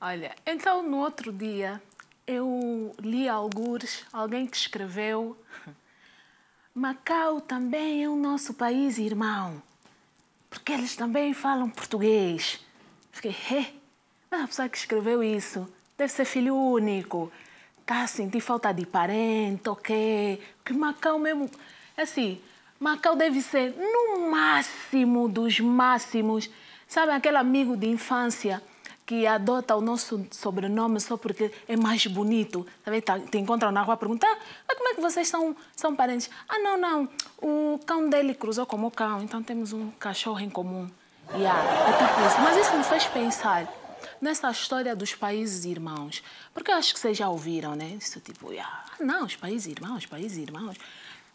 Olha, então no outro dia eu li algures, alguém que escreveu Macau também é o nosso país irmão, porque eles também falam português. Fiquei, hé? Mas a pessoa que escreveu isso deve ser filho único, tá a sentir falta de parente, ok? Que Macau mesmo... Assim, Macau deve ser no máximo dos máximos. Sabe aquele amigo de infância que adota o nosso sobrenome só porque é mais bonito. Sabe? Tá, te encontram na rua perguntam, ah, como é que vocês são, são parentes? Ah, não, não, o cão dele cruzou como cão, então temos um cachorro em comum. Yeah, é tipo isso. Mas isso me fez pensar nessa história dos países irmãos. Porque eu acho que vocês já ouviram, né? Isso tipo, yeah, ah, não, os países irmãos, os países irmãos.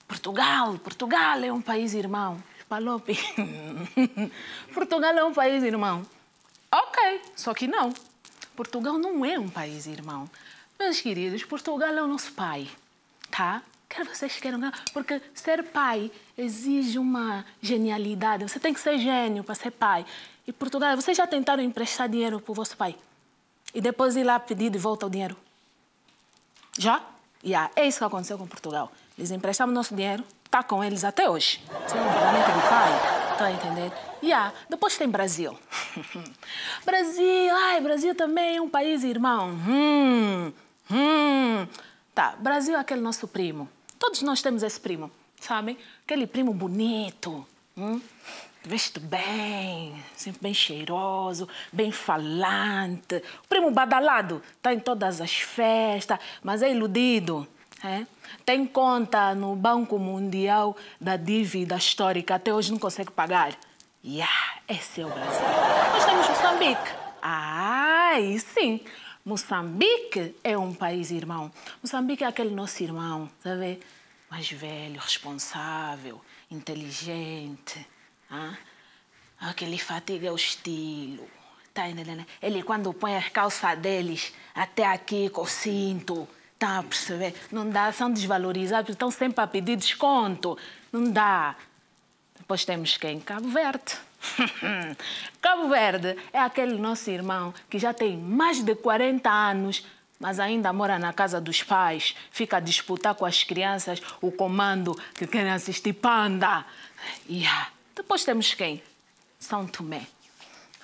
Portugal, Portugal é um país irmão. Palope. Portugal é um país irmão. Ok, só que não. Portugal não é um país irmão. Meus queridos, Portugal é o nosso pai, tá? Quer vocês queiram, porque ser pai exige uma genialidade. Você tem que ser gênio para ser pai. E Portugal, vocês já tentaram emprestar dinheiro para o vosso pai? E depois ir lá pedir de volta o dinheiro? Já? Yeah. É isso que aconteceu com Portugal. Eles emprestaram nosso dinheiro, está com eles até hoje. Sem um pai. Está a entender? Yeah. Depois tem Brasil. Brasil, ai, Brasil também é um país irmão. Hum, hum. Tá, Brasil é aquele nosso primo. Todos nós temos esse primo, sabem? Aquele primo bonito, hum? veste bem, sempre bem cheiroso, bem falante. O primo badalado, está em todas as festas, mas é iludido. É? Tem conta no Banco Mundial da Dívida Histórica, até hoje não consegue pagar. Yeah, esse é o Brasil. Nós temos Moçambique. Ah, sim. Moçambique é um país irmão. Moçambique é aquele nosso irmão, sabe? Mais velho, responsável, inteligente. Ah? Aquele fatiga o estilo. Tá entendendo? Ele, quando põe as calças deles até aqui com o cinto, Está a perceber? Não dá, são desvalorizados, estão sempre a pedir desconto. Não dá. Depois temos quem? Cabo Verde. Cabo Verde é aquele nosso irmão que já tem mais de 40 anos, mas ainda mora na casa dos pais, fica a disputar com as crianças o comando que querem assistir Panda. Yeah. Depois temos quem? São Tomé.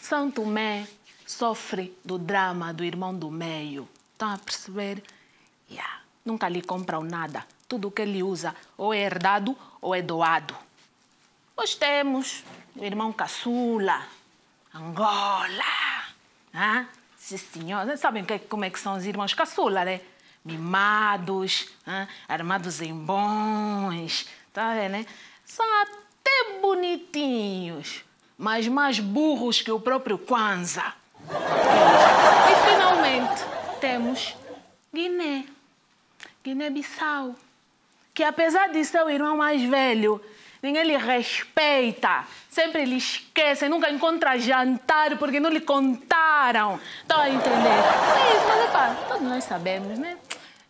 São Tomé sofre do drama do irmão do meio. Estão a perceber? Yeah. Nunca lhe compram nada. Tudo o que ele usa ou é herdado ou é doado. Nós temos o irmão caçula, Angola. Ah? Sim, senhor. Sabem que, como é que são os irmãos caçula, né? Mimados, ah? armados em bons. Tá vendo, né? São até bonitinhos, mas mais burros que o próprio Kwanzaa. E finalmente temos Guiné. Guiné-Bissau, que apesar de ser o irmão mais velho, ninguém lhe respeita, sempre lhe esquece, nunca encontra jantar porque não lhe contaram. Estão a entender? É isso, mas epá, todos nós sabemos, né?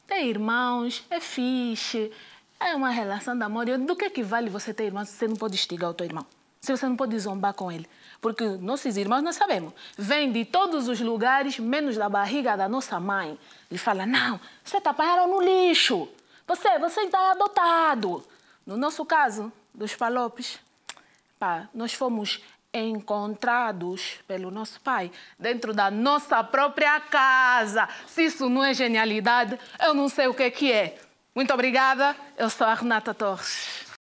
Ter irmãos é fixe, é uma relação de amor. Do que, é que vale você ter irmãos se você não pode estigar o teu irmão? Se você não pode zombar com ele? Porque nossos irmãos, nós sabemos, vêm de todos os lugares, menos da barriga da nossa mãe. Ele fala, não, você está apanhado no lixo. Você, você está adotado. No nosso caso, dos Palopes, pá, nós fomos encontrados pelo nosso pai dentro da nossa própria casa. Se isso não é genialidade, eu não sei o que é que é. Muito obrigada. Eu sou a Renata Torres.